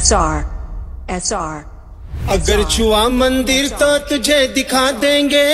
SR. SR. अगर छुआ मंदिर तो तुझे दिखा देंगे